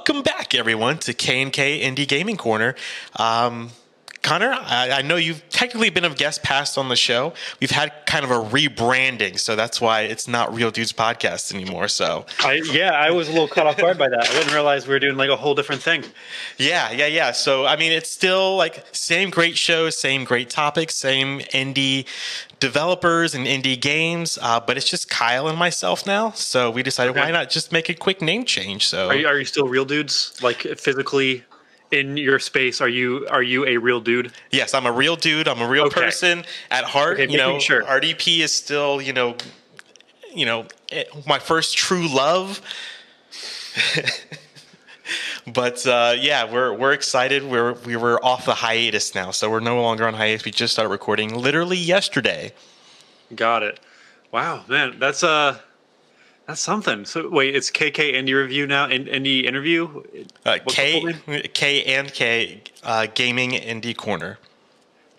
welcome back, everyone, to K and K Indie Gaming Corner. Um, Conner, I, I, know you've technically been a guest past on the show. We've had kind of a rebranding, so that's why it's not Real Dudes Podcast anymore. So, I, yeah, I was a little caught off guard by that. I didn't realize we were doing like a whole different thing. Yeah, yeah, yeah. So, I mean, it's still like same great show, same great topics, same indie developers and indie games, uh, but it's just Kyle and myself now. So we decided okay. why not just make a quick name change. So, are you, are you still Real Dudes, like physically? In your space are you are you a real dude? Yes i'm a real dude. I'm a real okay. person at heart okay, you know sure. rdp is still you know you know eh, my first true love. But uh, yeah we're we're excited. We're we were off the hiatus now so we're no longer on hiatus. We just started recording literally yesterday. Got it. Wow man that's uh that's something. So wait, it's KK Indie Review now. In, indie interview. Uh, K K and K uh, Gaming Indie Corner.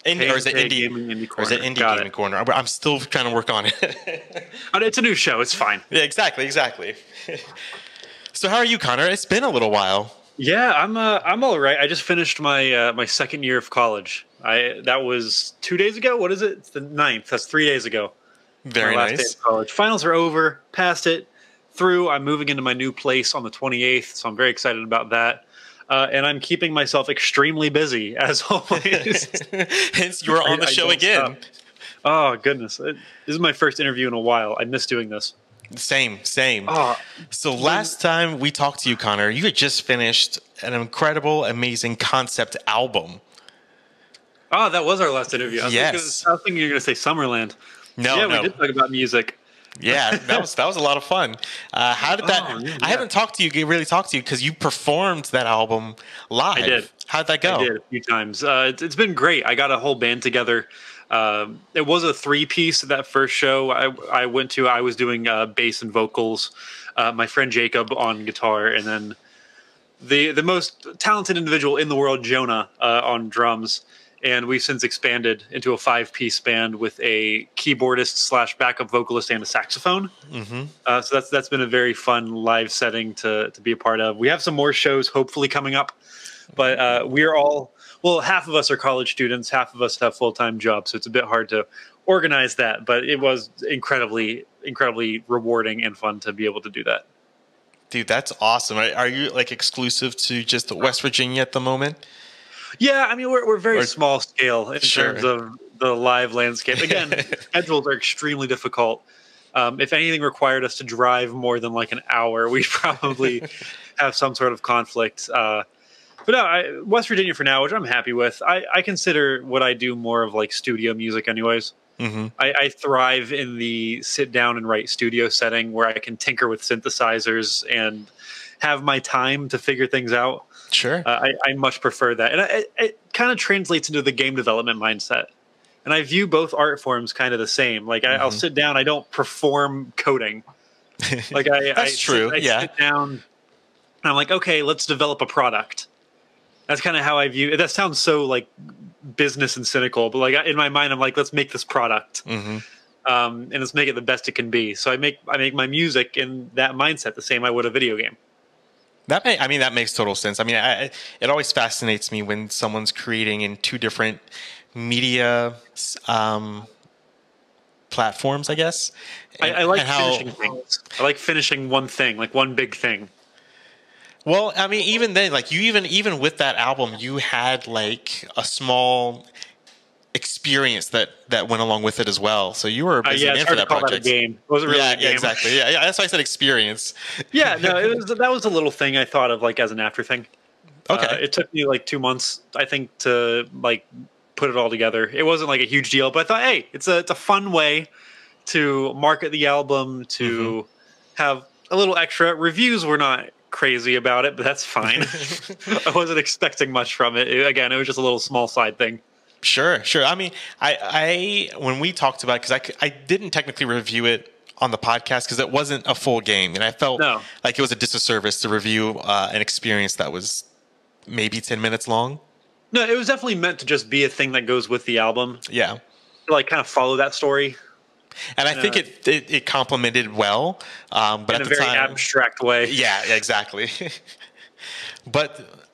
Indie, or is it Indie? Gaming Indie Corner. Or is it Indie Got Gaming it. Corner? I'm still trying to work on it. it's a new show. It's fine. Yeah, exactly, exactly. so how are you, Conner? It's been a little while. Yeah, I'm. Uh, I'm all right. I just finished my uh, my second year of college. I that was two days ago. What is it? It's the ninth. That's three days ago. Very my last nice. Day of college. Finals are over. Passed it. Through. I'm moving into my new place on the 28th, so I'm very excited about that. Uh, and I'm keeping myself extremely busy as always. Hence, you're on the show again. Stop. Oh goodness, this is my first interview in a while. I miss doing this. Same, same. Oh, so last time we talked to you, Conner, you had just finished an incredible, amazing concept album. Oh, that was our last interview. I was yes. Gonna, I was thinking you were going to say Summerland. No, yeah, no. we did talk about music. yeah, that was that was a lot of fun. Uh, how did that? Oh, yeah, I haven't talked to you, really talked to you, because you performed that album live. I did. How'd that go? I did a few times. Uh, it's, it's been great. I got a whole band together. Um, it was a three piece that first show I, I went to. I was doing uh, bass and vocals. Uh, my friend Jacob on guitar, and then the the most talented individual in the world, Jonah, uh, on drums and we've since expanded into a five piece band with a keyboardist slash backup vocalist and a saxophone. Mm-hmm. Uh, so that's that's been a very fun live setting to to be a part of. We have some more shows hopefully coming up, but uh, we're all well. Half of us are college students, half of us have full time jobs, so it's a bit hard to organize that. But it was incredibly incredibly rewarding and fun to be able to do that. Dude, that's awesome. Are, are you like exclusive to just West Virginia at the moment? Yeah, I mean we're we're very or, small scale in sure. terms of the live landscape. Again, schedules are extremely difficult. Um, if anything required us to drive more than like an hour, we'd probably have some sort of conflict. Uh, but no, I, West Virginia for now, which I'm happy with. I, I consider what I do more of like studio music, anyways. Mm-hmm. I, I, thrive in the sit down and write studio setting where I can tinker with synthesizers and have my time to figure things out. Sure. Uh, I, I, much prefer that. And it, it kind of translates into the game development mindset. And I view both art forms kind of the same. Like I, will mm-hmm. sit down, I don't perform coding. Like I, That's I true. Sit, I yeah. sit down and I'm like, okay, let's develop a product. That's kind of how I view it. That sounds so like business and cynical, but like in my mind, I'm like, let's make this product. Mm-hmm. Um, and let's make it the best it can be. So I make I make my music in that mindset, the same I would a video game. That may, I mean, that makes total sense. I mean, I, it always fascinates me when someone's creating in two different media um, platforms. I guess. And, I, I, like how, finishing things. I like finishing one thing, like one big thing. Well, I mean, even then, like you even even with that album, you had like a small experience that that went along with it as well. So you were uh, busy uh, yeah, for that project. That game. It wasn't really yeah, a game. Yeah, exactly. Yeah, yeah, that's why I said experience. yeah, no, it was that was a little thing I thought of like as an after thing. Okay. Uh, it took me like two months, I think, to like put it all together. It wasn't like a huge deal, but I thought, hey, it's a it's a fun way to market the album, to mm-hmm. have a little extra. Reviews were not crazy about it, but that's fine. I wasn't expecting much from it. Again, it was just a little small side thing. Sure, sure. I mean, I, I when we talked about because I, I didn't technically review it on the podcast because it wasn't a full game, and I felt no. like it was a disservice to review uh, an experience that was maybe ten minutes long. No, it was definitely meant to just be a thing that goes with the album. Yeah, to like kind of follow that story. And I think it, it, it complemented well, um, but in at a the very time, abstract way. Yeah, exactly. But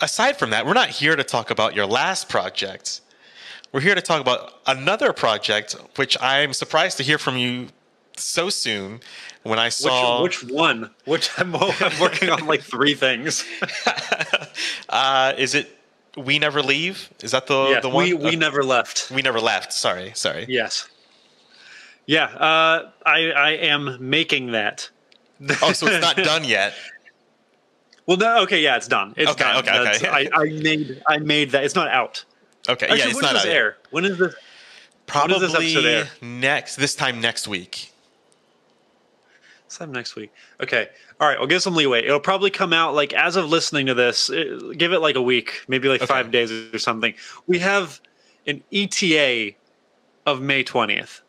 aside from that, we're not here to talk about your last project. We're here to talk about another project, which I'm surprised to hear from you so soon. When I saw which, which one, which I'm, I'm working on like three things. uh, is it we never leave? Is that the yeah, the one? We we never left. We never left. Sorry, sorry. Yes. Yeah, uh, I I am making that. oh, so it's not done yet. Well, no. Okay, yeah, it's done. It's okay, done. Okay, okay. I, I made I made that. It's not out. Okay, Actually, yeah, it's when not does out. This air? When is this? Probably when does this episode air? next. This time next week. This time next week. Okay. All right. I'll give some leeway. It'll probably come out like as of listening to this. It, give it like a week, maybe like Okay. five days or something. We have an ETA of May twentieth.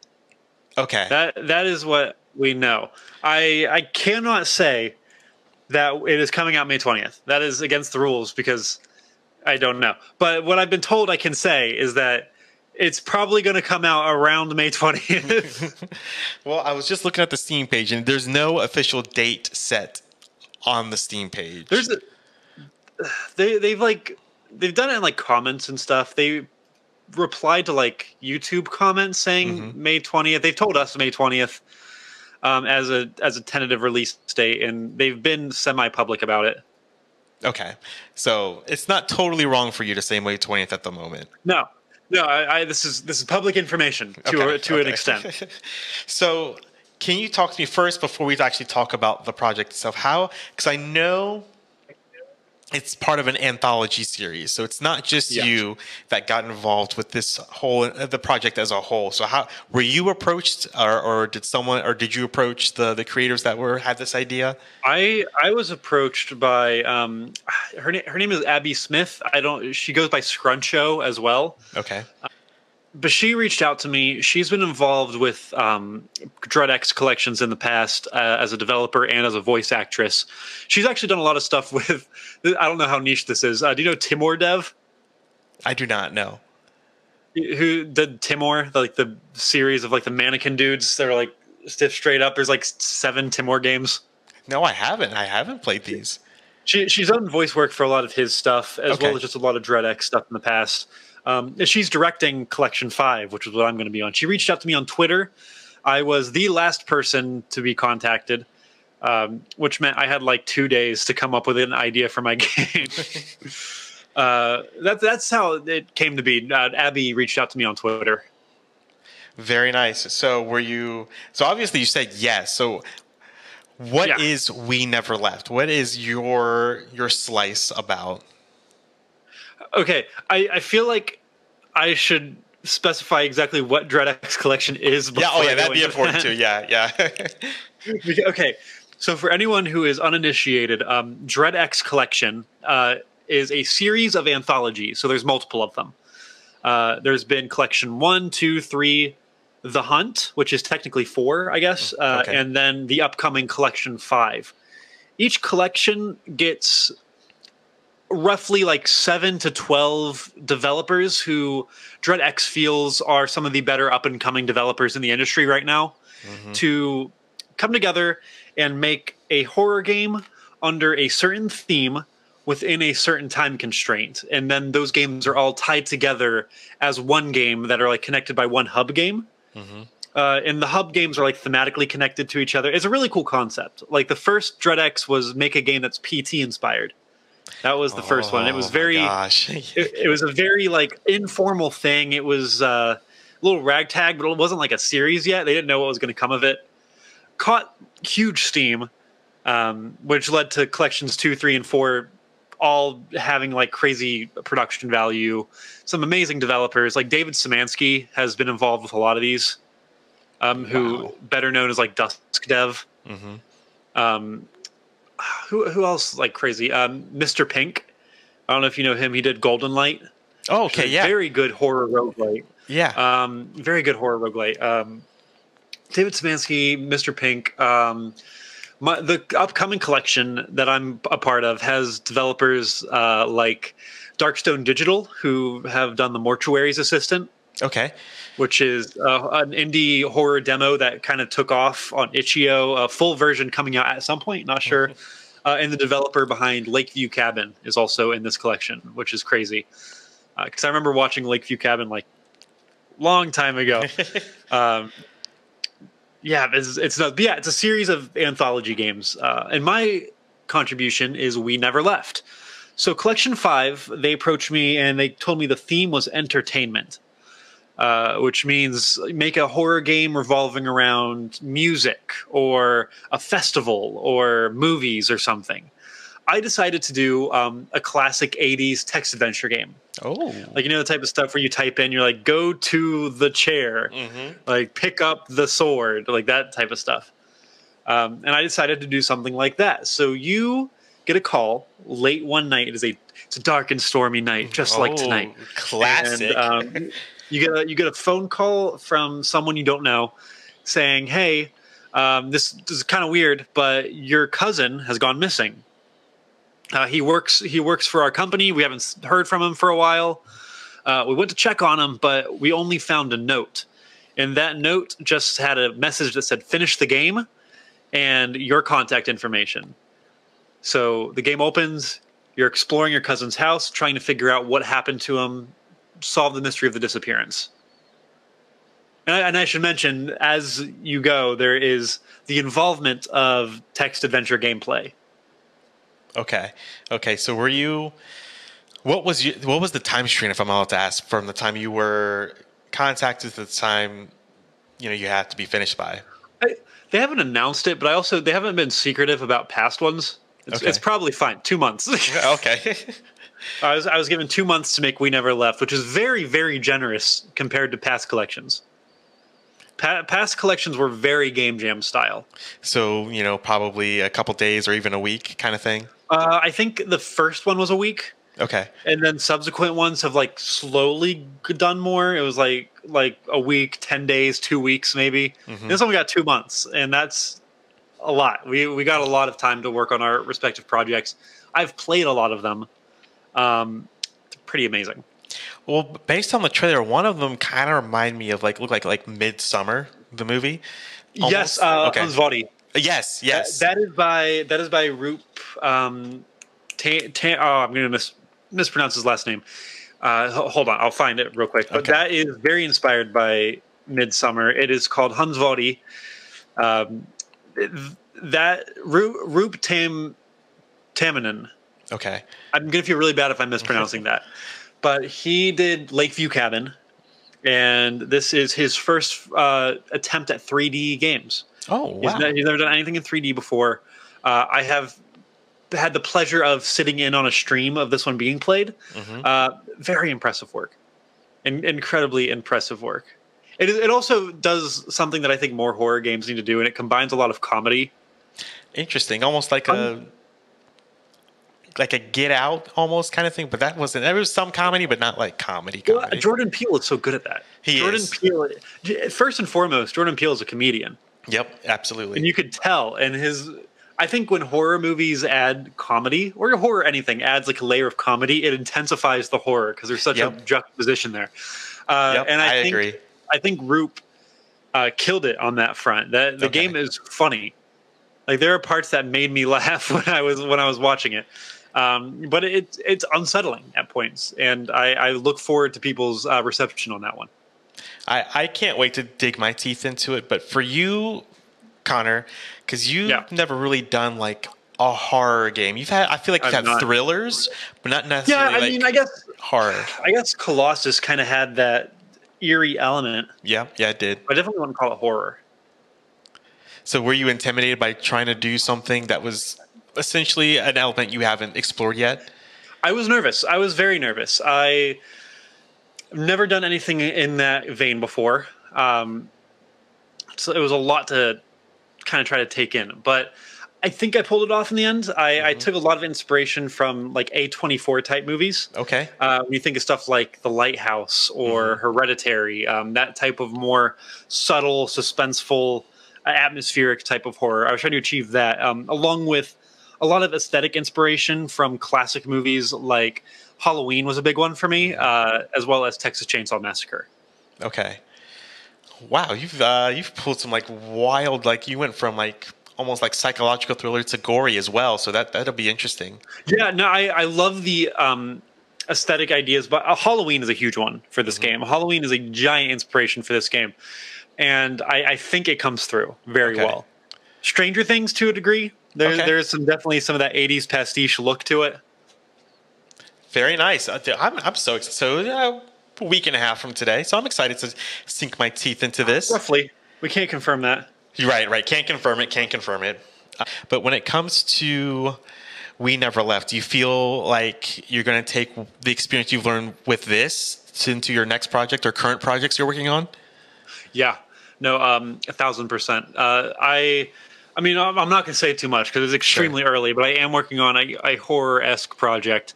Okay. That that is what we know. I I cannot say that it is coming out May twentieth. That is against the rules because I don't know. But what I've been told I can say is that it's probably going to come out around May twentieth. well, I was just looking at the Steam page, and there's no official date set on the Steam page. There's a, they they've like they've done it in like comments and stuff. They replied to like YouTube comments saying mm-hmm. May twentieth. They've told us May twentieth um, as a as a tentative release date, and they've been semi public about it. okay, so it's not totally wrong for you to say May 20th at the moment. No, no, I, I this is this is public information to Okay, a, to an extent. so, can you talk to me first before we actually talk about the project itself? How? Because I know it's part of an anthology series, so it's not just Yeah. you that got involved with this whole uh, the project as a whole. So, how were you approached, or, or did someone, or did you approach the the creators that were had this idea? I I was approached by um her name her name is Abby Smith. I don't she goes by Scruncho as well. Okay. But she reached out to me. She's been involved with um, DreadX collections in the past uh, as a developer and as a voice actress. She's actually done a lot of stuff with. I don't know how niche this is. Uh, do you know Timor Dev? I do not know. Who did Timor? Like the series of like the mannequin dudes that are like stiff straight up. There's like seven Timor games. No, I haven't. I haven't played these. She, she's done voice work for a lot of his stuff, as Okay. well as just a lot of DreadX stuff in the past. Um, she's directing Collection Five, which is what I'm going to be on. She reached out to me on Twitter. I was the last person to be contacted, um, which meant I had like two days to come up with an idea for my game. uh, that, that's how it came to be. Uh, Abby reached out to me on Twitter. Very nice. So were you? So obviously you said yes. So what is Yeah. we never left? What is your your slice about? Okay, I, I feel like I should specify exactly what DreadX Collection is. Yeah. Oh yeah, that'd be important too. Yeah. Yeah. Okay so for anyone who is uninitiated um, dread x collection uh, is a series of anthologies so there's multiple of them uh, there's been collection one two three the hunt which is technically four i guess uh, Okay. and then the upcoming collection five each collection gets roughly like 7 to 12 developers who dread x feels are some of the better up and coming developers in the industry right now to come together and make a horror game under a certain theme within a certain time constraint. And then those games are all tied together as one game that are like connected by one hub game. Uh, and the hub games are like thematically connected to each other. It's a really cool concept. Like the first dreadx was make a game that's pt inspired that was the first one it was Oh, very Gosh. it, it was a very like informal thing. It was uh, a little ragtag, but it wasn't like a series yet. They didn't know what was going to come of it. Caught huge steam, um, which led to collections two, three, and four, all having like crazy production value. Some amazing developers, like David Szymanski has been involved with a lot of these. Um, who Wow. better known as like Dusk Dev. Mhm. Um, who who else like crazy? Um, Mr. Pink. I don't know if you know him. He did Golden Light. Oh, okay. Yeah. Very good horror roguelite. yeah. Um, very good horror roguelite. Um, David Szymanski, Mr. Pink. Um, my, the upcoming collection that I'm a part of has developers uh, like Darkstone Digital, who have done the Mortuaries Assistant, okay. Which is uh, an indie horror demo that kind of took off on itch.io. A full version coming out at some point, not sure. Uh, and the developer behind Lakeview Cabin is also in this collection, which is crazy. Because uh, I remember watching Lakeview Cabin like long time ago. um, yeah, it's, it's not. Yeah, it's a series of anthology games, uh, and my contribution is We Never Left. So, Collection Five, they approached me and they told me the theme was entertainment. Uh, which means make a horror game revolving around music or a festival or movies or something. I decided to do um, a classic 80s text adventure game. Oh. Like, you know, the type of stuff where you type in, you're like, go to the chair, mm-hmm. like, pick up the sword, like that type of stuff. Um, and I decided to do something like that. So you get a call late one night. It is a it's a dark and stormy night, just oh, like tonight. Classic. And, um, you get a you get a phone call from someone you don't know saying, "Hey, um, this, this, is kind of weird, but your cousin has gone missing. Uh, he works he works for our company. We haven't heard from him for a while. Uh, we went to check on him, but we only found a note, and that note just had a message that said "Finish the game" and your contact information. So the game opens. You're exploring your cousin's house, trying to figure out what happened to him, solve the mystery of the disappearance. And I, and I, should mention, as you go, there is the involvement of text adventure gameplay. Okay, okay. So were you? What was you? What was the time stream, if I'm allowed to ask, from the time you were contacted to the time you know you have to be finished by? I, they haven't announced it, but I also they haven't been secretive about past ones. It's, okay. it's probably fine. Two months. okay. I was I was given two months to make We Never Left, which is very very generous compared to past collections. Pa- past collections were very game jam style. So you know, probably a couple days or even a week, kind of thing. Uh, I think the first one was a week. Okay. And then subsequent ones have like slowly done more. It was like like a week, ten days, two weeks, maybe. Mm-hmm. This one we got two months, and that's a lot. We we got a lot of time to work on our respective projects. I've played a lot of them. Um, pretty amazing. Well, based on the trailer, one of them kind of remind me of like look like like Midsummer, the movie. Almost. Yes, uh, okay. Yes, yes. That, that is by that is by Roop. Um, ta- ta- oh, I'm going to mis- mispronounce his last name. Uh, hold on, I'll find it real quick. But okay. that is very inspired by Midsummer. It is called Hans Um, that Roop, Roop Tam Tamminen Okay. I'm gonna feel really bad if I'm mispronouncing that. But he did Lakeview Cabin, and this is his first uh, attempt at 3D games. Oh wow! He's, ne- he's never done anything in 3D before. Uh, I have had the pleasure of sitting in on a stream of this one being played. Mm-hmm. Uh, very impressive work, and incredibly impressive work. It, it also does something that I think more horror games need to do, and it combines a lot of comedy. Interesting, almost like a like a Get Out almost kind of thing, but that wasn't. There was some comedy, but not like comedy. comedy. Well, Jordan Peele is so good at that. He Jordan is. Peele. First and foremost, Jordan Peele is a comedian. Yep, absolutely. And you could tell. And his, I think when horror movies add comedy or horror anything adds like a layer of comedy, it intensifies the horror because there's such yep. a juxtaposition there. Uh, yep, and I, I think, agree. I think Roop uh, killed it on that front. That the okay. game is funny. Like there are parts that made me laugh when I was when I was watching it. Um, but it, it's unsettling at points, and I, I look forward to people's uh, reception on that one. I, I can't wait to dig my teeth into it. But for you, Conner, because you've yeah. never really done like a horror game. You've had, I feel like you've I've had not. thrillers, but not necessarily. Yeah, I like mean, I guess horror. I guess Colossus kind of had that eerie element. Yeah, yeah, it did. I definitely wouldn't call it horror. So, were you intimidated by trying to do something that was essentially an element you haven't explored yet? I was nervous. I was very nervous. I never done anything in that vein before. Um, so it was a lot to kind of try to take in, but I think I pulled it off in the end. I, mm-hmm. I took a lot of inspiration from like A24 type movies. Okay. Uh, when you think of stuff like The Lighthouse or mm-hmm. Hereditary, um, that type of more subtle, suspenseful, uh, atmospheric type of horror. I was trying to achieve that, um, along with a lot of aesthetic inspiration from classic movies like Halloween was a big one for me, uh, as well as Texas Chainsaw Massacre. Okay. Wow, you've uh, you've pulled some like wild like you went from like almost like psychological thriller to gory as well. So that that'll be interesting. Yeah, no, I I love the um, aesthetic ideas, but uh, Halloween is a huge one for this mm-hmm. game. Halloween is a giant inspiration for this game, and I, I think it comes through very okay. well. Stranger Things to a degree. There, okay. There's some definitely some of that '80s pastiche look to it. Very nice. I'm I'm so excited. So uh, a week and a half from today, so I'm excited to sink my teeth into this. Roughly, we can't confirm that. Right, right. Can't confirm it. Can't confirm it. Uh, but when it comes to we never left, do you feel like you're going to take the experience you've learned with this into your next project or current projects you're working on? Yeah, no, um, a thousand percent. Uh, I, I mean, I'm not going to say too much because it's extremely sure. early, but I am working on a, a horror esque project,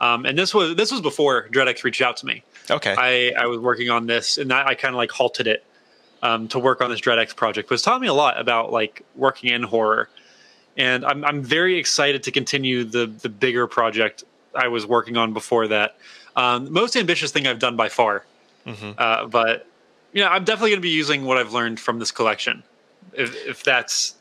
um, and this was this was before DreadX reached out to me. Okay, I, I was working on this, and I, I kind of like halted it um, to work on this DreadX project. But it's taught me a lot about like working in horror, and I'm I'm very excited to continue the the bigger project I was working on before that. Um, most ambitious thing I've done by far, mm-hmm. uh, but you know, I'm definitely going to be using what I've learned from this collection, if, if that's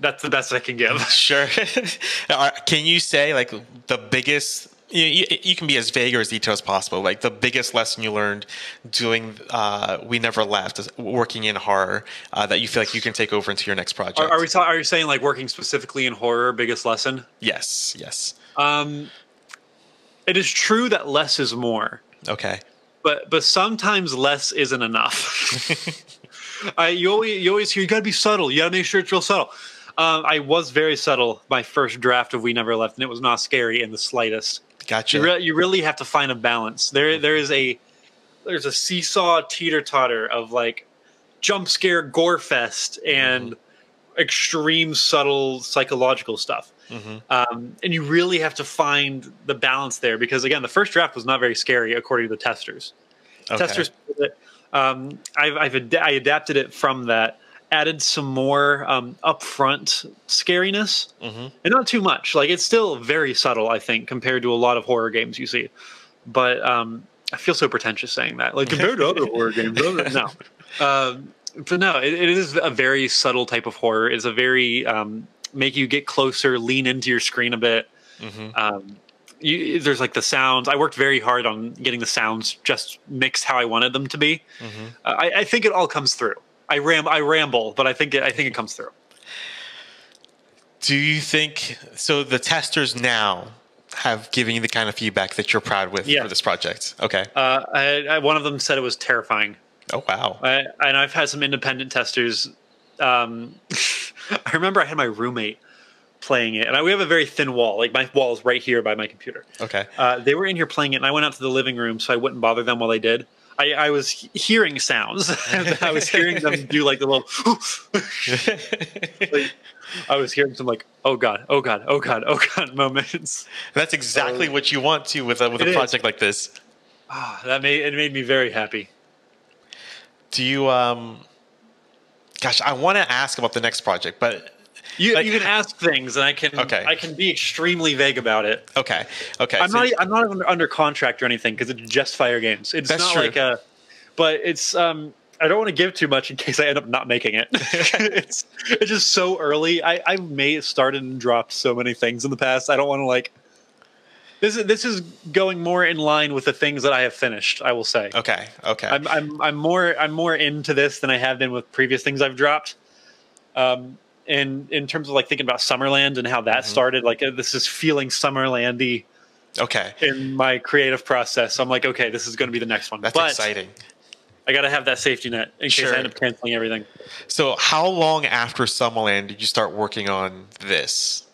that's the best I can give. Sure. can you say like the biggest? You, you, you, can be as vague or as detailed as possible. Like the biggest lesson you learned doing uh, "We Never Left," working in horror, uh, that you feel like you can take over into your next project. Are, are we? Ta- are you saying like working specifically in horror? Biggest lesson? Yes. Yes. Um, it is true that less is more. Okay but but sometimes less isn't enough. I you always you always hear you got to be subtle. You got to make sure it's real subtle. Um, I was very subtle my first draft of We Never Left, and it was not scary in the slightest. Gotcha. You, re- you really have to find a balance. There there is a there's a seesaw teeter totter of like jump scare gore fest and mm-hmm. extreme subtle psychological stuff. Mm-hmm. Um, and you really have to find the balance there because again, the first draft was not very scary according to the testers. Okay. Testers, um, I've, I've ad- I adapted it from that, added some more um, upfront scariness, mm-hmm. and not too much. Like it's still very subtle, I think, compared to a lot of horror games you see. But um, I feel so pretentious saying that, like compared to other horror games. No, um, but no, it, it is a very subtle type of horror. It's a very um, make you get closer, lean into your screen a bit. Mm-hmm. Um, you, there's like the sounds. I worked very hard on getting the sounds just mixed how I wanted them to be. Mm-hmm. Uh, I, I, think it all comes through. I ram, I ramble, but I think it, I think it comes through. Do you think so? The testers now have given you the kind of feedback that you're proud with yeah. for this project. Okay. Uh, I, I, one of them said it was terrifying. Oh wow! and I've had some independent testers um, I remember I had my roommate playing it, and I, we have a very thin wall. Like my wall is right here by my computer. Okay. Uh, they were in here playing it, and I went out to the living room so I wouldn't bother them while they did. I, I was hearing sounds. I was hearing them do like the little. like, I was hearing some like, oh god, oh god, oh god, oh god moments. That's exactly what you want to with a with a project is. like this. Ah, that made it made me very happy. Do you um? Gosh, I want to ask about the next project, but you, like, you can ask things, and I can okay. I can be extremely vague about it. Okay, okay. I'm so not I'm not under contract or anything because it's just Fyre Games. It's not true. like a, but it's um. I don't want to give too much in case I end up not making it. it's it's just so early. I I may have started and dropped so many things in the past. I don't want to like this is this is going more in line with the things that I have finished. I will say. Okay. Okay. I'm I'm I'm more I'm more into this than I have been with previous things I've dropped. Um, in in terms of like thinking about Summerland and how that mm-hmm. started, like uh, this is feeling Summerlandy. Okay. In my creative process, I'm like, okay, this is going to be the next one. That's but exciting. I got to have that safety net in sure. case I end up canceling everything. So, how long after Summerland did you start working on this?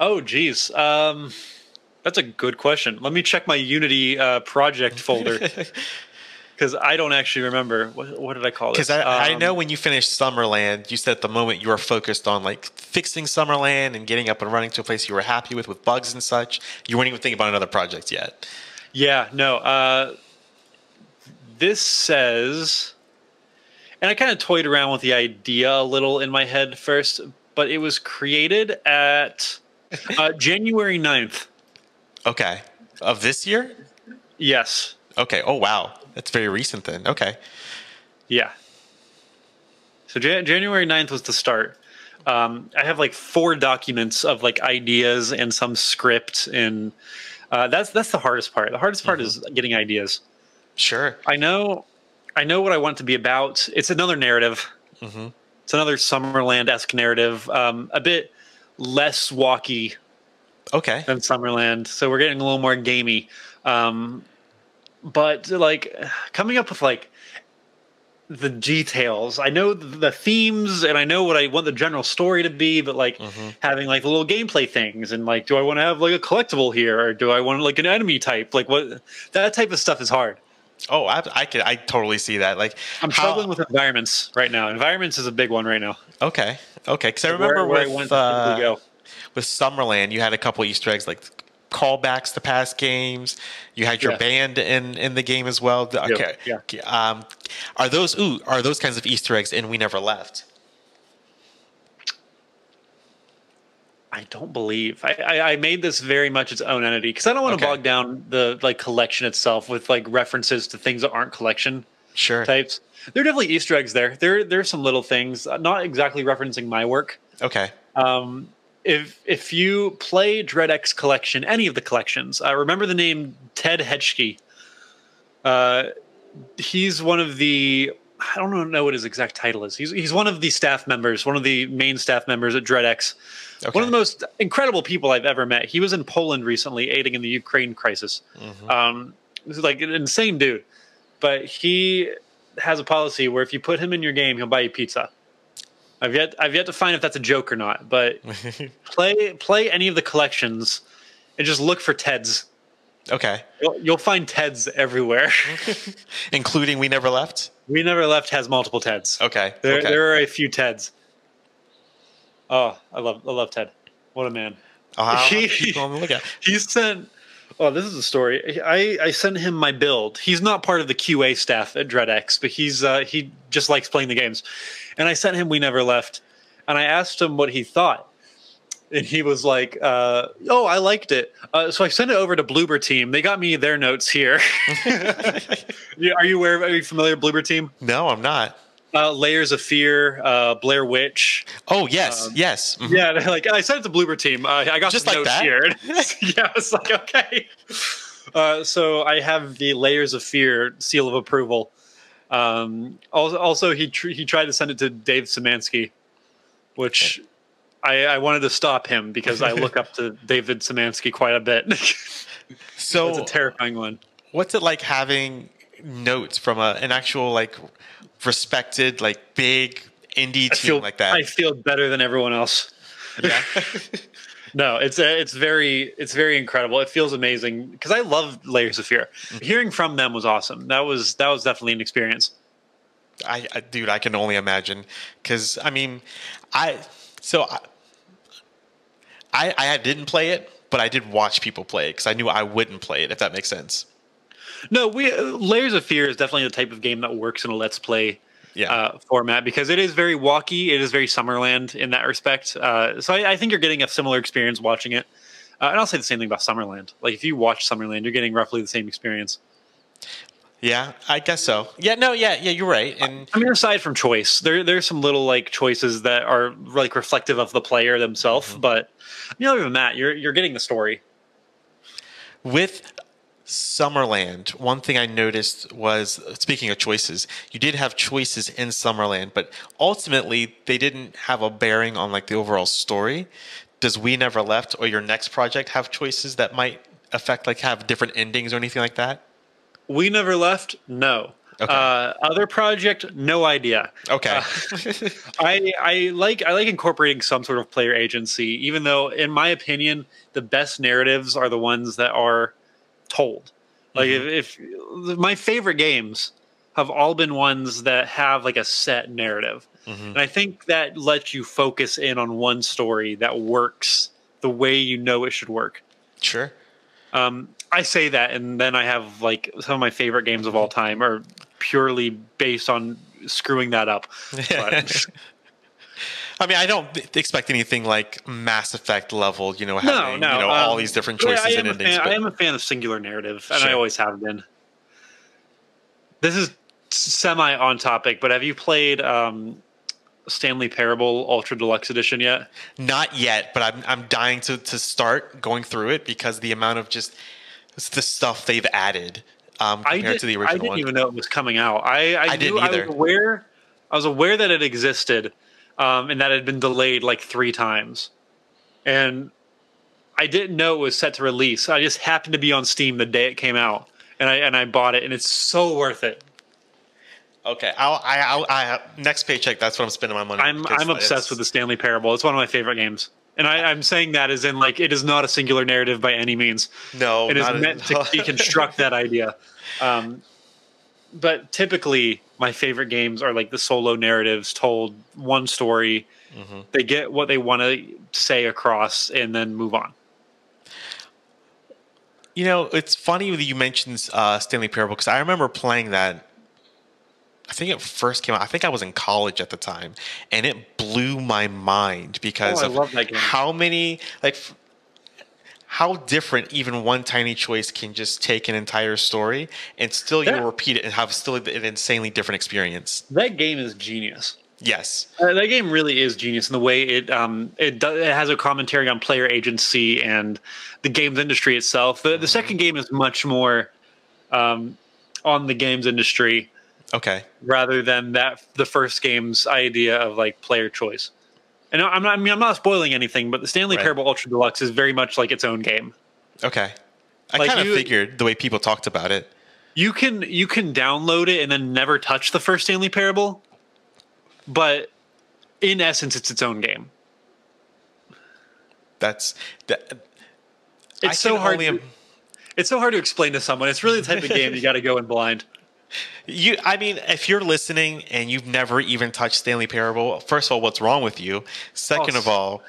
Oh, geez. Um, that's a good question. Let me check my Unity uh, project folder because I don't actually remember what, what did I call it. Because I, um, I, know when you finished Summerland, you said at the moment you were focused on like fixing Summerland and getting up and running to a place you were happy with with bugs and such. You weren't even thinking about another project yet. Yeah, no. Uh, this says, and I kind of toyed around with the idea a little in my head first, but it was created at uh, January 9th. Okay. Of this year? Yes. Okay. Oh wow, that's very recent then. Okay. Yeah. So Jan- January 9th was the start. Um, I have like four documents of like ideas and some script, and uh, that's that's the hardest part. The hardest part mm-hmm. is getting ideas. Sure. I know, I know what I want to be about. It's another narrative. Mm-hmm. It's another Summerland esque narrative. Um, a bit less walky. Okay. Than Summerland, so we're getting a little more gamey. Um, but like coming up with like the details. I know the themes and I know what I want the general story to be, but like mm-hmm. having like the little gameplay things and like, do I want to have like a collectible here or do I want like an enemy type? Like what that type of stuff is hard. Oh, I, I can I totally see that. Like I'm struggling with environments right now. Environments is a big one right now. Okay, okay. Because I remember where, where with uh, with Summerland, you had a couple Easter eggs like callbacks to past games. You had your yeah. band in in the game as well. Okay, yeah. yeah. Um, are those ooh are those kinds of Easter eggs in We Never Left? I don't believe I, I, I made this very much its own entity because I don't want to okay. bog down the like collection itself with like references to things that aren't collection sure types. There are definitely Easter eggs there. There there's some little things, uh, not exactly referencing my work. Okay. Um, if if you play Dread X Collection, any of the collections, I remember the name Ted Hetchke. Uh, he's one of the I don't know what his exact title is. He's he's one of the staff members, one of the main staff members at Dread X. Okay. One of the most incredible people I've ever met. He was in Poland recently, aiding in the Ukraine crisis. Mm-hmm. Um, this is like an insane dude, but he has a policy where if you put him in your game, he'll buy you pizza. I've yet I've yet to find if that's a joke or not. But play play any of the collections and just look for Teds. Okay. You'll, you'll find Teds everywhere, including We Never Left. We Never Left has multiple Teds. Okay. There okay. there are a few Teds. Oh, I love I love Ted. What a man. Oh, he, he sent Oh, this is a story. I, I sent him my build. He's not part of the QA staff at DreadX, but he's uh, he just likes playing the games. And I sent him We Never Left, and I asked him what he thought, and he was like, uh, "Oh, I liked it." Uh, so I sent it over to Bloober Team. They got me their notes here. are you aware? Of, are you familiar with Bloober Team? No, I'm not. Uh, Layers of Fear, uh, Blair Witch. Oh yes, um, yes. Mm-hmm. Yeah, like I sent it to Bloober Team. Uh, I got just like notes that? here. yeah, it's like okay. Uh, so I have the Layers of Fear seal of approval. Um, also, also he tr- he tried to send it to Dave Szymanski, which I, I wanted to stop him because I look up to David Szymanski quite a bit. so it's a terrifying one. What's it like having notes from a, an actual like respected, like big indie team feel, like that. I feel better than everyone else. Yeah. no, it's uh, it's very it's very incredible. It feels amazing because I love Layers of Fear. Mm-hmm. Hearing from them was awesome. That was that was definitely an experience. I, I dude, I can only imagine because I mean, I so I, I I didn't play it, but I did watch people play it because I knew I wouldn't play it if that makes sense. No, we uh, Layers of Fear is definitely the type of game that works in a let's play yeah. uh, format because it is very walky. It is very Summerland in that respect. Uh, so I, I, think you're getting a similar experience watching it. Uh, and I'll say the same thing about Summerland. Like if you watch Summerland, you're getting roughly the same experience. Yeah, I guess so. Yeah, no, yeah, yeah, you're right. And I mean, aside from choice, there there's some little like choices that are like reflective of the player themselves. Mm-hmm. But you know, other than that, you're you're getting the story. With Summerland, one thing I noticed was speaking of choices, you did have choices in Summerland, but ultimately they didn't have a bearing on like the overall story. Does We Never Left or your next project have choices that might affect like have different endings or anything like that? We Never Left, no. Okay. Uh, other project, no idea. Okay. uh, I I like I like incorporating some sort of player agency, even though, in my opinion, the best narratives are the ones that are told. Like mm-hmm. if, if, my favorite games have all been ones that have like a set narrative. Mm-hmm. And I think that lets you focus in on one story that works the way you know it should work. Sure. Um, I say that, and then I have like some of my favorite games of all time are purely based on screwing that up. But, I mean, I don't expect anything like Mass Effect level. You know, having no, no, you know um, all these different choices yeah, and endings. Fan, I am a fan of singular narrative, and sure. I always have been. This is semi on topic, but have you played um, Stanley Parable Ultra Deluxe Edition yet? Not yet, but I'm I'm dying to to start going through it because the amount of just the stuff they've added um, compared did, to the original. I didn't one. even know it was coming out. I I, I knew, didn't either. I was aware I was aware that it existed, um, and that had been delayed like three times, and I didn't know it was set to release. I just happened to be on Steam the day it came out, and I and I bought it, and it's so worth it. Okay, I'll, I, I'll, I, next paycheck. That's what I'm spending my money. I'm, I'm obsessed with the Stanley Parable. It's one of my favorite games, and I, am saying that as in like it is not a singular narrative by any means. No, it is meant to deconstruct that idea. Um, but typically, my favorite games are like the solo narratives told one story. Mm-hmm. They get what they want to say across, and then move on. You know, it's funny that you mentioned uh, Stanley Parable because I remember playing that I think it first came out. I think I was in college at the time, and it blew my mind because oh, of how many like how different even one tiny choice can just take an entire story and still that, you repeat it and have still an insanely different experience. That game is genius. Yes, uh, that game really is genius in the way it um it, do, it has a commentary on player agency and the games industry itself. The the mm-hmm. second game is much more um on the games industry Okay. Rather than that, the first game's idea of like player choice. And I'm not. I mean, I'm not spoiling anything, but the Stanley right. Parable Ultra Deluxe is very much like its own game. Okay. I like kind of figured the way people talked about it. You can you can download it and then never touch the first Stanley Parable, but in essence, it's its own game. That's that. It's so hard. To, it's so hard to explain to someone. It's really the type of game you got to go in blind. You, I mean, if you're listening and you've never even touched Stanley Parable, first of all, what's wrong with you? Second oh. of all,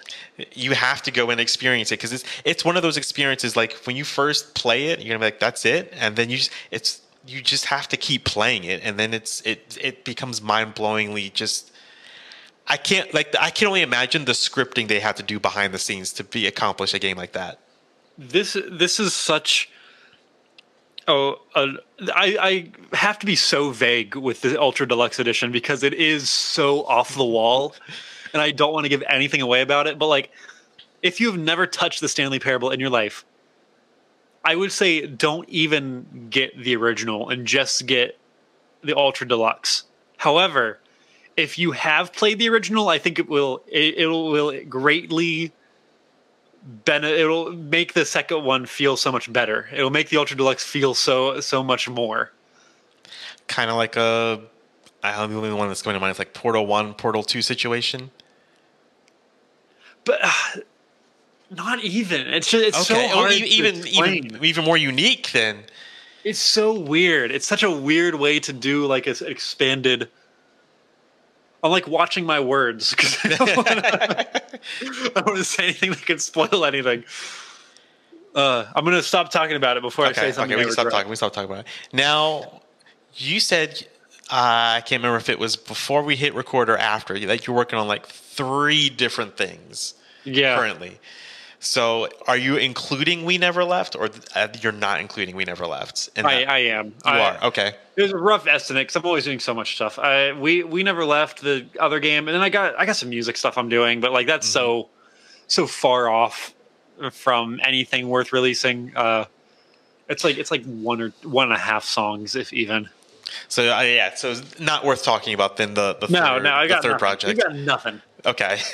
you have to go and experience it because it's it's one of those experiences. Like when you first play it, you're gonna be like, "That's it," and then you just it's you just have to keep playing it, and then it's it it becomes mind blowingly just. I can't like I can only imagine the scripting they have to do behind the scenes to be accomplish a game like that. This this is such Oh, uh, I, I have to be so vague with the Ultra Deluxe Edition because it is so off the wall, and I don't want to give anything away about it. But like, if you've never touched the Stanley Parable in your life, I would say don't even get the original and just get the Ultra Deluxe. However, if you have played the original, I think it will it, it will greatly ben- it'll make the second one feel so much better. It'll make the Ultra Deluxe feel so so much more. Kind of like a, I'm the only one that's going to mind. It's like Portal One, Portal Two situation. But uh, not even. It's just it's okay. so. Oh, even even even more unique than. It's so weird. It's such a weird way to do like an expanded I'm like watching my words because I don't want to say anything that could spoil anything. Uh, I'm going to stop talking about it before okay, I say something. Okay, we can stop talking. We stop talking about it. Now, you said uh, I can't remember if it was before we hit record or after. Like you're working on like three different things. Yeah. Currently. So, are you including We Never Left, or uh, you're not including We Never Left? I, I, am. You I, are okay. There's a rough estimate because I'm always doing so much stuff. I, we We Never Left the other game, and then I got I got some music stuff I'm doing, but like that's mm-hmm. so so far off from anything worth releasing. Uh, it's like it's like one or one and a half songs, if even. So uh, yeah, so it's not worth talking about then the the no third, no I got the third nothing. project. You got nothing. Okay.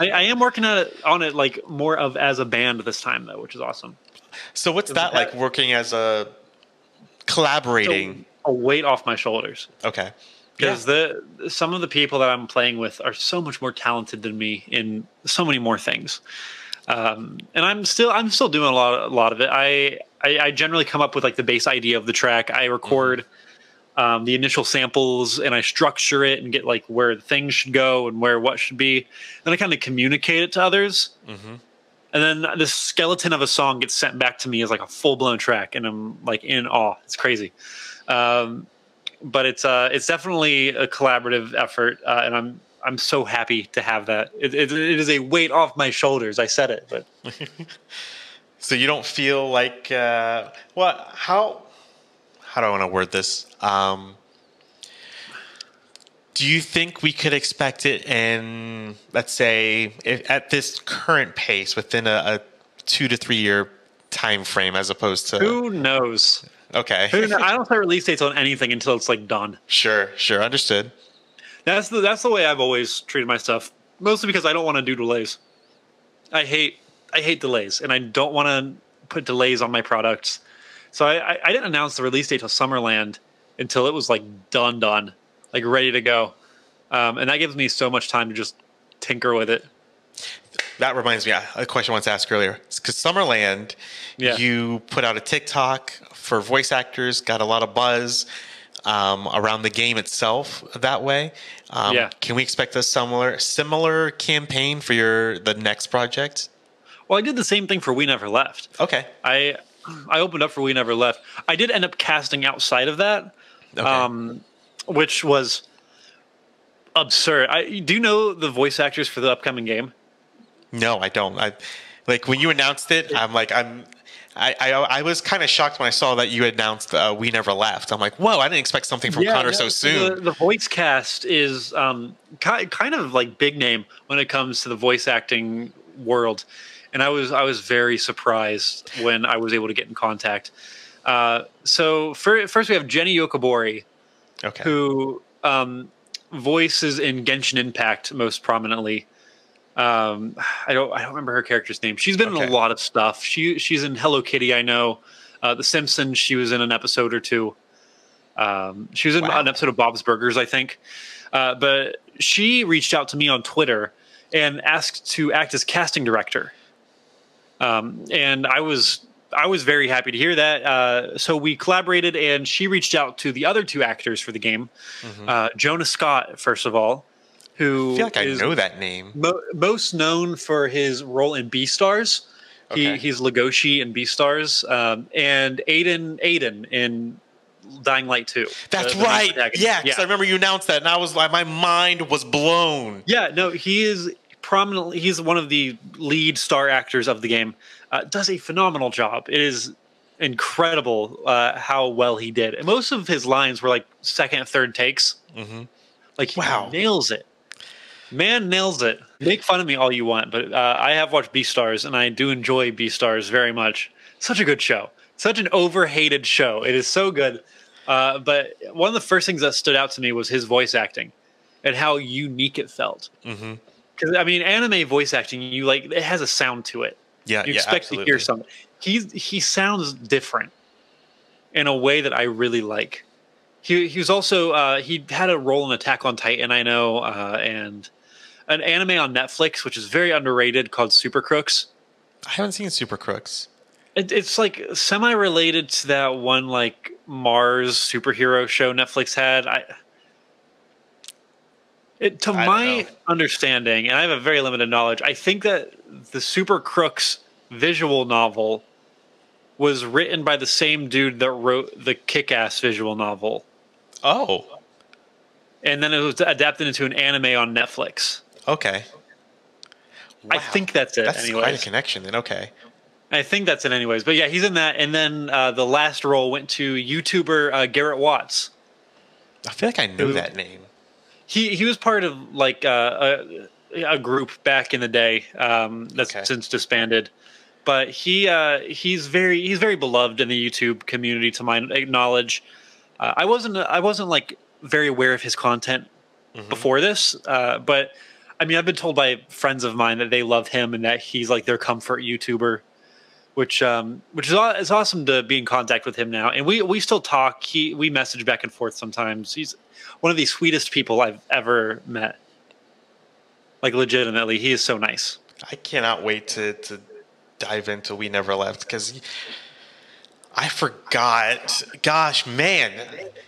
I, I, am working on it on it like more of as a band this time though, which is awesome. So what's that, that like working as a collaborating? A weight off my shoulders. Okay. Because yeah. the some of the people that I'm playing with are so much more talented than me in so many more things. Um, and I'm still I'm still doing a lot a lot of it. I, I, I generally come up with like the base idea of the track. I record. Mm-hmm um, the initial samples and I structure it and get like where things should go and where what should be. Then I kind of communicate it to others. Mm-hmm. And then the skeleton of a song gets sent back to me as like a full blown track, and I'm like in awe. It's crazy, um, but it's uh, it's definitely a collaborative effort, uh, and I'm I'm so happy to have that. It, it, it is a weight off my shoulders. I said it, but so you don't feel like uh, what? How how do I want to word this? Um, do you think we could expect it in, let's say, if, at this current pace within a, a, two to three year time frame, as opposed to who knows? Okay, who knows? I don't set release dates on anything until it's like done. Sure, sure, understood. That's the that's the way I've always treated my stuff. Mostly because I don't want to do delays. I hate I hate delays, and I don't want to put delays on my products. So I, I didn't announce the release date till Summerland until it was like done, done, like ready to go, um, and that gives me so much time to just tinker with it. That reminds me, a question I wanted to ask earlier. Because Summerland, yeah. you put out a TikTok for voice actors, got a lot of buzz um, around the game itself that way. Um, yeah. Can we expect a similar similar campaign for your the next project? Well, I did the same thing for We Never Left. Okay. I I opened up for We Never Left. I did end up casting outside of that, okay. um, which was absurd. I do you know the voice actors for the upcoming game? No, I don't. I like when you announced it. I'm like I'm I, I, I was kind of shocked when I saw that you announced uh, "We Never Left." I'm like, "Whoa! I didn't expect something from yeah, Conner so soon." The, the, voice cast is um, kind of like big name when it comes to the voice acting world, and I was I was very surprised when I was able to get in contact. Uh, so for, first, we have Jenny Yokobori, okay. who um, voices in Genshin Impact most prominently. Um, I don't I don't remember her character's name. She's been okay. in a lot of stuff. She she's in Hello Kitty. I know. Uh, the Simpsons. She was in an episode or two. Um, she was in wow. an episode of Bob's Burgers, I think. Uh, but she reached out to me on Twitter and asked to act as casting director. Um, and I was I was very happy to hear that. Uh, so we collaborated, and she reached out to the other two actors for the game, mm-hmm. uh, Jonah Scott, first of all, who I feel like I know that name. Mo- most known for his role in Beastars. Okay. He, he's Legoshi in Beastars, um, and Aiden Aiden in Dying Light 2. That's the, right. The yeah, because yeah. I remember you announced that, and I was like, my mind was blown. Yeah, no, he is prominently. He's one of the lead star actors of the game. Uh, does a phenomenal job. It is incredible uh, how well he did. And most of his lines were like second, third takes. Mm-hmm. Like he wow. nails it. Man nails it. Make fun of me all you want, but uh, I have watched Beastars and I do enjoy Beastars very much. Such a good show. Such an overhated show. It is so good. Uh, but one of the first things that stood out to me was his voice acting and how unique it felt. Because. I mean, anime voice acting, you like it has a sound to it. Yeah, you yeah, expect absolutely. to hear something. He he sounds different in a way that I really like. He he was also uh, he had a role in Attack on Titan, I know, uh, and an anime on Netflix, which is very underrated, called Super Crooks. I haven't seen Super Crooks. It, it's like semi-related to that one like Mars superhero show Netflix had. I, it, to I my understanding, and I have a very limited knowledge, I think that the Super Crooks visual novel was written by the same dude that wrote the Kick-Ass visual novel. Oh. And then it was adapted into an anime on Netflix. Okay. Wow. I think that's it. That's anyways. quite a connection. Then okay. I think that's it, anyways. But yeah, he's in that, and then uh, the last role went to YouTuber uh, Garrett Watts. I feel like I know that name. He he was part of like uh, a, a group back in the day um, that's okay. since disbanded. But he uh, he's very he's very beloved in the YouTube community, to my knowledge. Uh, I wasn't I wasn't like very aware of his content mm-hmm. before this, uh, but I mean, I've been told by friends of mine that they love him and that he's like their comfort YouTuber, which um, which is it's awesome to be in contact with him now. And we we still talk. He we message back and forth sometimes. He's one of the sweetest people I've ever met. Like legitimately, he is so nice. I cannot wait to to dive into We Never Left because I forgot. Gosh, man.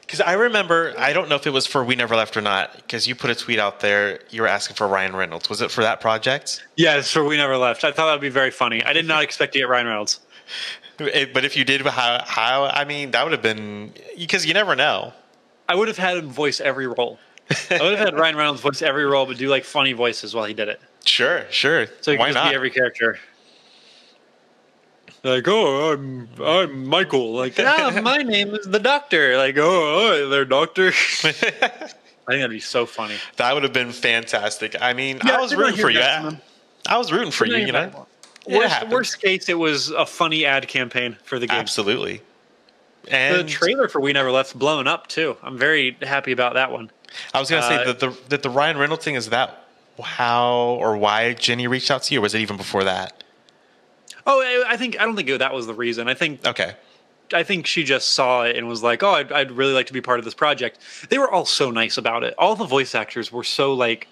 Because I remember, I don't know if it was for We Never Left or not, because you put a tweet out there, you were asking for Ryan Reynolds. Was it for that project? Yeah, it's for We Never Left. I thought that would be very funny. I did not expect to get Ryan Reynolds. But if you did, how, how, I mean, that would have been, because you never know. I would have had him voice every role. I would have had Ryan Reynolds voice every role, but do like funny voices while he did it. Sure, sure. So he could just not? be every character like, oh, I'm I'm Michael. Like, ah, my name is the doctor. Like, oh, oh they're doctor. I think that'd be so funny. That would have been fantastic. I mean, yeah, I was rooting for you. I was rooting for you. You know, worst, worst case, it was a funny ad campaign for the game. Absolutely. And the trailer for We Never Left blowing up too. I'm very happy about that one. I was gonna uh, say that the that the Ryan Reynolds thing is that how or why Jenny reached out to you, or was it even before that? Oh, I think I don't think that was the reason. I think okay. I think she just saw it and was like, "Oh, I'd, I'd really like to be part of this project." They were all so nice about it. All the voice actors were so like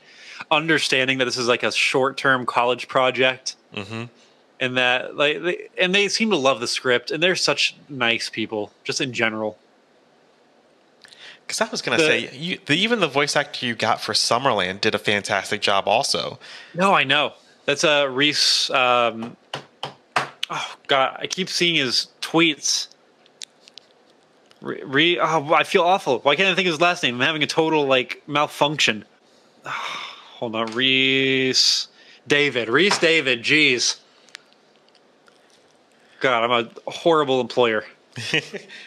understanding that this is like a short-term college project. Mm-hmm and that like they, and they seem to love the script and they're such nice people just in general because i was going to say you, the, even the voice actor you got for summerland did a fantastic job also no i know that's a uh, reese um, oh god i keep seeing his tweets. Re, re oh, i feel awful. Why can't i think of his last name? I'm having a total like malfunction. Oh, hold on reese david reese david jeez. God, I'm a horrible employer.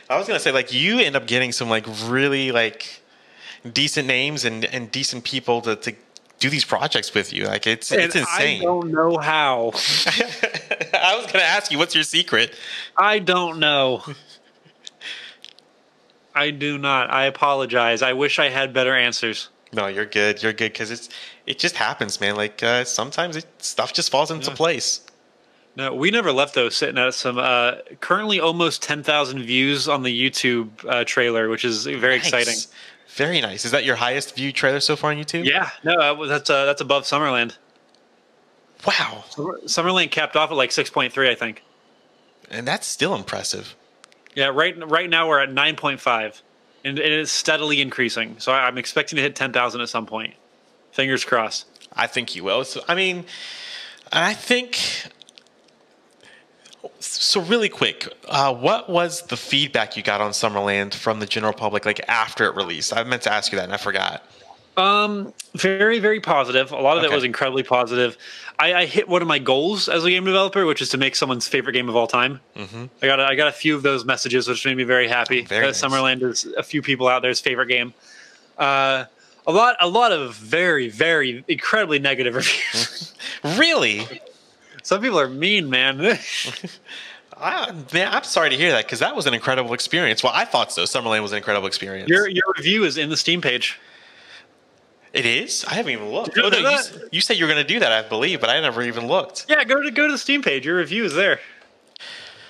I was gonna say, like, you end up getting some like really like decent names and and decent people to, to do these projects with you. Like, it's and it's insane. I don't know how. I was gonna ask you, what's your secret? I don't know. I do not. I apologize. I wish I had better answers. No, you're good. You're good because it's it just happens, man. Like uh, sometimes it, stuff just falls into yeah. place. No, we never left though. Sitting at some uh, currently almost ten thousand views on the YouTube uh, trailer, which is very nice. exciting. Very nice. Is that your highest view trailer so far on YouTube? Yeah, no, that's uh, that's above Summerland. Wow, Summerland capped off at like six point three, I think. And that's still impressive. Yeah, right. Right now we're at nine point five, and it is steadily increasing. So I'm expecting to hit ten thousand at some point. Fingers crossed. I think you will. So, I mean, I think so really quick, uh, what was the feedback you got on Summerland from the general public, like after it released? I meant to ask you that and I forgot. Um, very, very positive. A lot of okay. it was incredibly positive. I, I, hit one of my goals as a game developer, which is to make someone's favorite game of all time. Mm-hmm. I got, a, I got a few of those messages, which made me very happy. Very nice. Summerland is a few people out there's favorite game. Uh, a lot, a lot of very, very incredibly negative reviews. really? Some people are mean, man. I, man, I'm sorry to hear that because that was an incredible experience. Well, I thought so. Summerland was an incredible experience. Your your review is in the Steam page. It is. I haven't even looked. Oh, no, you, you, said you were going to do that, I believe, but I never even looked. Yeah, go to go to the Steam page. Your review is there.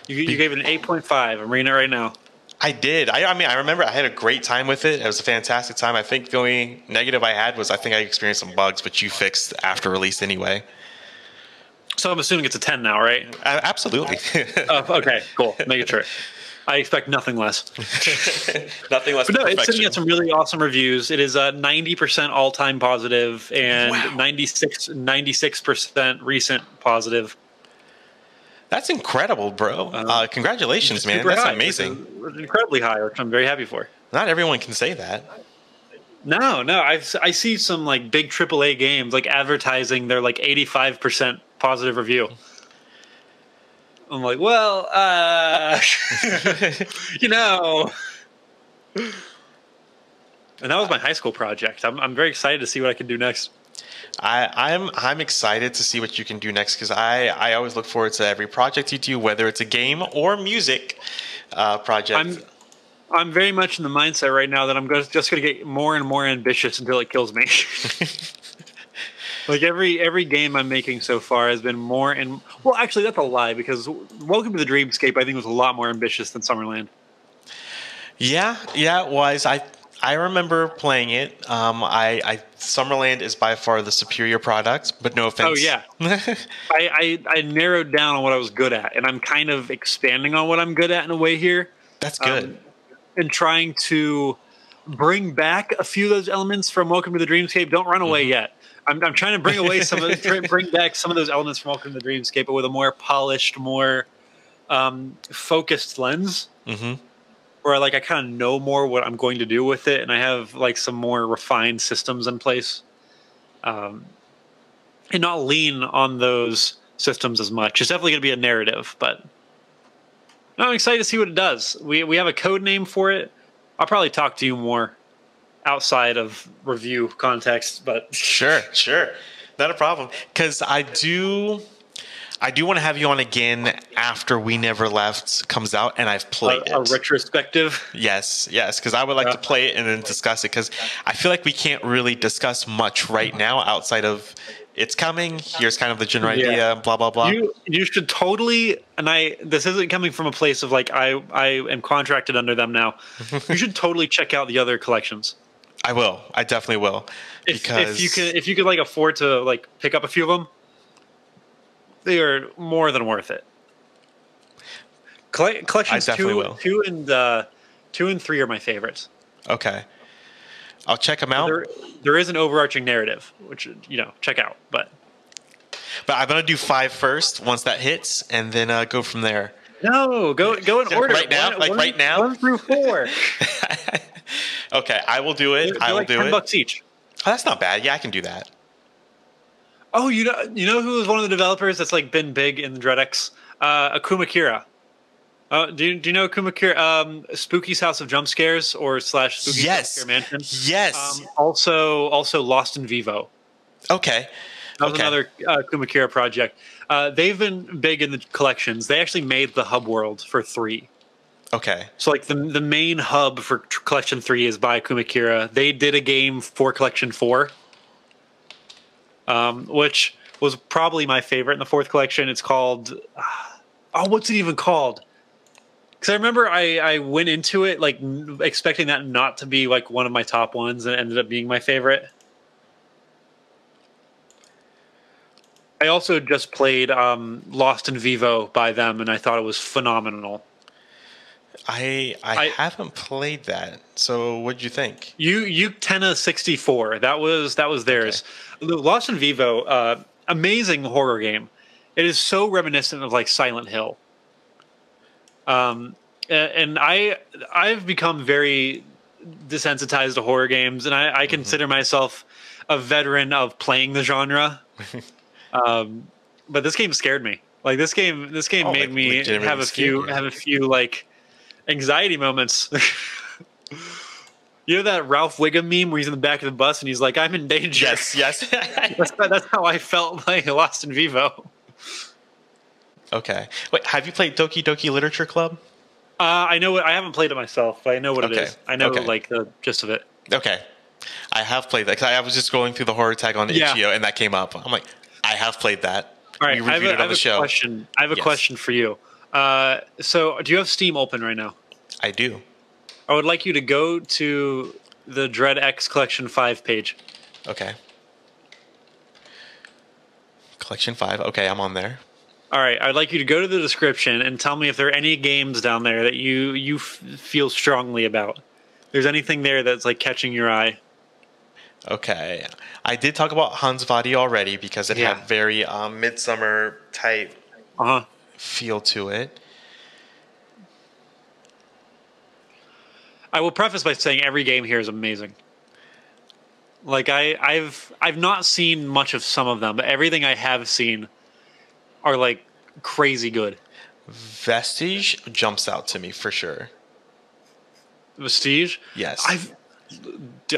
You, you gave it an eight point five. I'm reading it right now. I did. I, I, mean, I remember I had a great time with it. It was a fantastic time. I think the only negative I had was I think I experienced some bugs, but you fixed after release anyway. So I'm assuming it's a 10 now, right? Uh, absolutely. uh, okay, cool. Make sure. I expect nothing less. nothing less. But no, it's sitting at some really awesome reviews. It is a 90% all time positive and wow. 96, 96% recent positive. That's incredible, bro. Uh, uh congratulations, man. That's high. amazing. incredibly high, which I'm very happy for. Not everyone can say that. No, no. I I see some like big AAA games like advertising. They're like 85% positive review. I'm like, well, uh, you know. And that was my high school project. I'm, I'm very excited to see what I can do next. I, I'm I'm excited to see what you can do next because I, I always look forward to every project you do, whether it's a game or music uh, project. I'm I'm very much in the mindset right now that I'm going just going to get more and more ambitious until it kills me. like every every game I'm making so far has been more and well, actually that's a lie because Welcome to the Dreamscape I think was a lot more ambitious than Summerland. Yeah, yeah, it was. I I remember playing it. Um, I, I Summerland is by far the superior product, but no offense. Oh yeah, I, I I narrowed down on what I was good at, and I'm kind of expanding on what I'm good at in a way here. That's good. Um, and trying to bring back a few of those elements from Welcome to the Dreamscape. Don't run away mm-hmm. yet. I'm, I'm trying to bring away some of bring back some of those elements from Welcome to the Dreamscape, but with a more polished, more um, focused lens. Mm-hmm. Where like I kind of know more what I'm going to do with it, and I have like some more refined systems in place, um, and not lean on those systems as much. It's definitely going to be a narrative, but I'm excited to see what it does. We we have a code name for it. I'll probably talk to you more outside of review context, but sure, sure, not a problem. Because I do, I do want to have you on again after We Never Left comes out, and I've played a, it. A retrospective. Yes, yes, because I would like yeah. to play it and then discuss it. Because I feel like we can't really discuss much right mm-hmm. now outside of it's coming. Here's kind of the general yeah. idea. Blah blah blah. You you should totally. And I this isn't coming from a place of like I I am contracted under them now. you should totally check out the other collections. I will. I definitely will. If, because if you can if you could like afford to like pick up a few of them, they are more than worth it. Colle- collections two, will. two and uh, two and three are my favorites. Okay. I'll check them out. There, there is an overarching narrative, which you know, check out. But but I'm gonna do five first once that hits, and then uh, go from there. No, go go in order. right now, one, like one, right now, one through four. okay, I will do it. They're, I will like do 10 it. Bucks each. Oh, that's not bad. Yeah, I can do that. Oh, you know, you know who is one of the developers that's like been big in the DreadX? Uh, Akuma Kira. Uh, do, you, do you know Kumakura, um, Spooky's House of Jump Scares or slash Spooky's yes. Scare Mansion? Yes. Um, also, also Lost in Vivo. Okay. That was okay. another uh, Kumakura project. Uh, they've been big in the collections. They actually made the hub world for three. Okay. So like the the main hub for collection three is by Kumakura. They did a game for collection four, um, which was probably my favorite in the fourth collection. It's called. Oh, what's it even called? because I remember I, I went into it like expecting that not to be like one of my top ones, and it ended up being my favorite. I also just played um, Lost in Vivo by them, and I thought it was phenomenal. I I, I haven't played that, so what'd you think? You you Tenna sixty four. That was that was theirs. Okay. Lost in Vivo, uh, amazing horror game. It is so reminiscent of like Silent Hill. Um, and I I've become very desensitized to horror games, and I, I mm-hmm. consider myself a veteran of playing the genre. um, but this game scared me. Like this game, this game oh, made like, me have a few have a few like anxiety moments. you know that Ralph Wiggum meme where he's in the back of the bus and he's like, "I'm in danger." Yes, yes. that's, that's how I felt playing Lost in Vivo. Okay. Wait, have you played Doki Doki Literature Club? Uh, I know what I haven't played it myself, but I know what okay. it is. I know okay. like the gist of it. Okay, I have played that because I was just going through the horror tag on yeah. Itch.io and that came up. I'm like, I have played that. All right, we reviewed I have a, it on I have the show. Question. I have a yes. question for you. Uh, so, do you have Steam open right now? I do. I would like you to go to the Dread X Collection Five page. Okay. Collection Five. Okay, I'm on there. All right, I'd like you to go to the description and tell me if there are any games down there that you you f- feel strongly about. There's anything there that's like catching your eye. Okay, I did talk about Hans Vadi already because it yeah. had very um, midsummer type uh-huh. Feel to it. I will preface by saying every game here is amazing. Like I, I've I've not seen much of some of them, but everything I have seen are like crazy good. Vestige jumps out to me for sure. Vestige? Yes. I've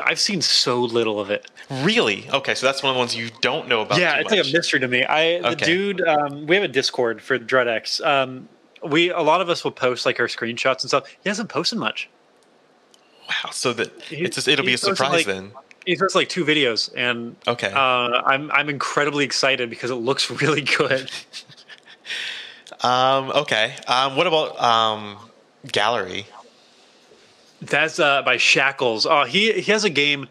I've seen so little of it. Really? Okay, so that's one of the ones you don't know about. Yeah, it's much. like a mystery to me. I the okay. dude, um, we have a Discord for DreadX. Um, we a lot of us will post like our screenshots and stuff. He hasn't posted much. Wow, so that it's just, it'll be a surprise like, then. He posts like two videos, and okay, uh, I'm I'm incredibly excited because it looks really good. Um, okay. Um, what about um, Gallery? That's uh, by Shackles. Oh, he he has a game.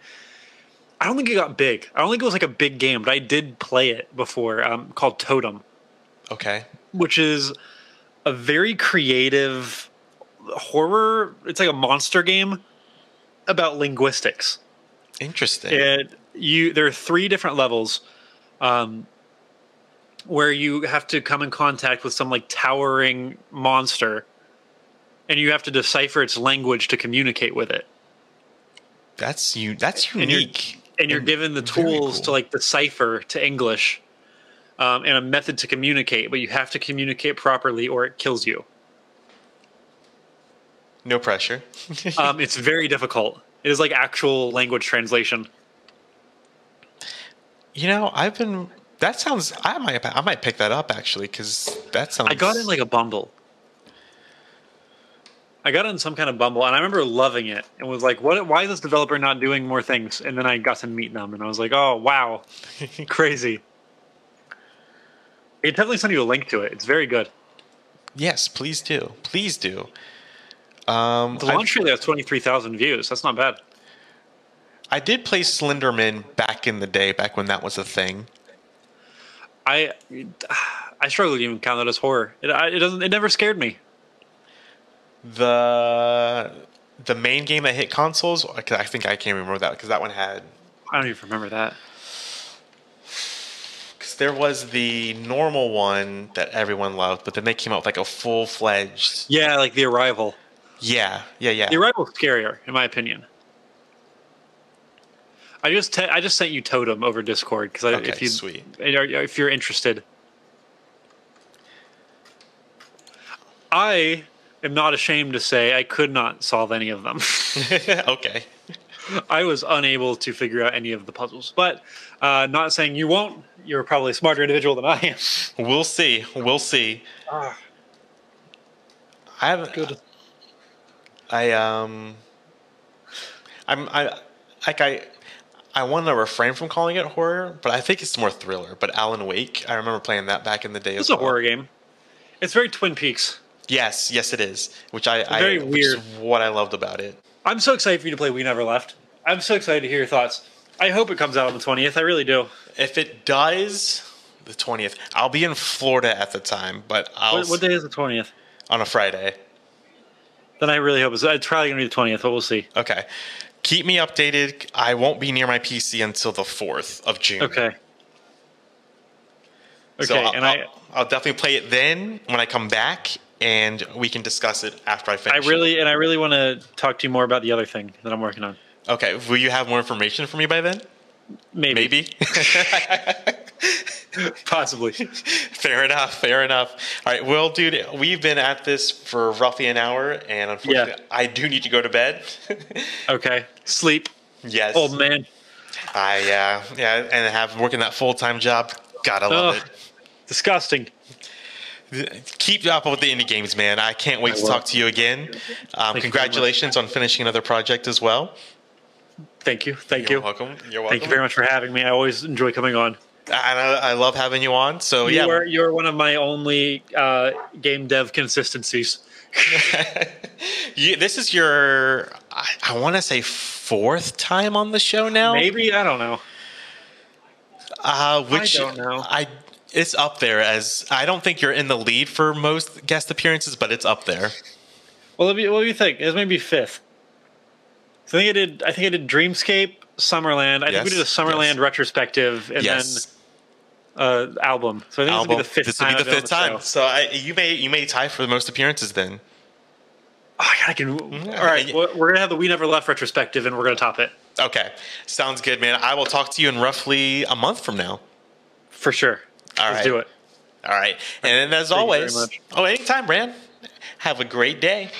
I don't think it got big. I don't think it was like a big game, but I did play it before. Um, called Totem. Okay. Which is a very creative horror. It's like a monster game about linguistics. Interesting. And you there are three different levels. Um, where you have to come in contact with some like towering monster and you have to decipher its language to communicate with it. That's you that's unique. And you're, and you're and given the tools cool. to like decipher to English um, and a method to communicate, but you have to communicate properly or it kills you. No pressure. um, it's very difficult. It is like actual language translation. You know, I've been. That sounds. I might. I might pick that up actually because that sounds. I got in like a bundle. I got on some kind of bumble, and I remember loving it, and was like, "What? Why is this developer not doing more things?" And then I got to meet them, and I was like, "Oh wow, crazy!" It definitely send you a link to it. It's very good. Yes, please do. Please do. Um, the launch trailer has twenty three thousand views. That's not bad. I did play Slenderman back in the day, back when that was a thing. I I struggle to even count that as horror. It, it doesn't. It never scared me. The the main game that hit consoles. I think I can't remember that because that one had. I don't even remember that. Because there was the normal one that everyone loved, but then they came out with like a full fledged. Yeah, like the Arrival. Yeah, yeah, yeah. The Arrival's scarier, in my opinion. I just te- I just sent you Totem over Discord because okay, if you sweet uh, if you're interested, I am not ashamed to say I could not solve any of them. okay. I was unable to figure out any of the puzzles, but uh, not saying you won't. You're probably a smarter individual than I am. We'll see. We'll see. Ah. I have good. I um. I'm I like I. I want to refrain from calling it horror, but I think it's more thriller. But Alan Wake, I remember playing that back in the day. It's a well. horror game. It's very Twin Peaks. Yes, yes, it is. Which I, I very weird. what I loved about it. I'm so excited for you to play We Never Left. I'm so excited to hear your thoughts. I hope it comes out on the 20th. I really do. If it does, the 20th. I'll be in Florida at the time, but I'll. What, what day is the 20th? On a Friday. Then I really hope it's, it's probably going to be the 20th, but we'll see. Okay. Keep me updated. I won't be near my PC until the 4th of June. Okay. Okay, so I'll, and I. I'll, I'll definitely play it then when I come back, and we can discuss it after I finish. I really and I really want to talk to you more about the other thing that I'm working on. Okay, will you have more information for me by then? Maybe. Maybe. Possibly. fair enough. Fair enough. All right. Well, dude, we've been at this for roughly an hour, and unfortunately, yeah. I do need to go to bed. okay. Sleep. Yes. Old man. I yeah uh, yeah, and have working that full time job. Gotta love oh, it. Disgusting. Keep up with the indie games, man. I can't wait I to will. talk to you again. Um, congratulations on finishing another project as well. Thank you. Thank You're you. Welcome. You're welcome. Thank you very much for having me. I always enjoy coming on. And I, I love having you on. So you yeah, are, you're one of my only uh, game dev consistencies. you, this is your, I, I want to say, fourth time on the show now. Maybe I don't know. Uh, which I don't know. I it's up there as I don't think you're in the lead for most guest appearances, but it's up there. Well, what do you think? It's maybe fifth. So I think I did. I think I did Dreamscape, Summerland. I yes, think we did a Summerland yes. retrospective, and yes. then uh, album. So I think album. this will be the fifth. This will be the fifth time. So I, you may you may tie for the most appearances then. Oh, I can. Mm-hmm. All right, we're gonna have the We Never Left retrospective, and we're gonna top it. Okay, sounds good, man. I will talk to you in roughly a month from now. For sure. All Let's right. do it. All right. And as Thank always, oh, anytime, Brand. Have a great day.